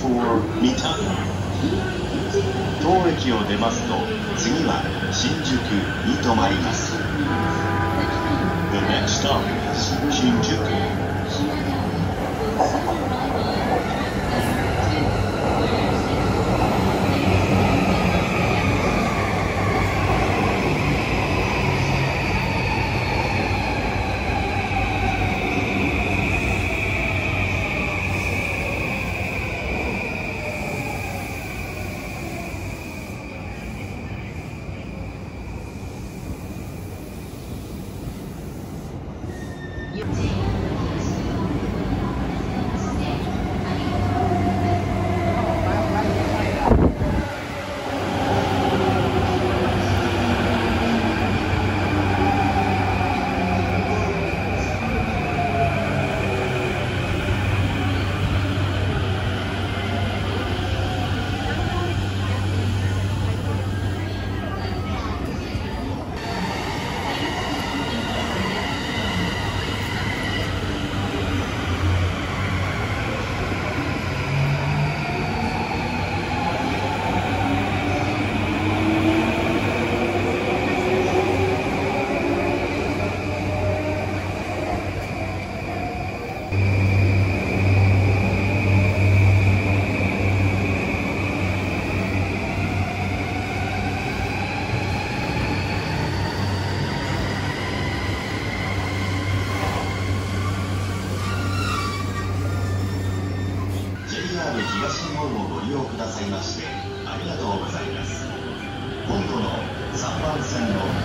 for Mitan. 当駅を出ますと次は新宿に停まります The next stop is 新宿東日本をご利用くださいましてありがとうございます。今度の3番線の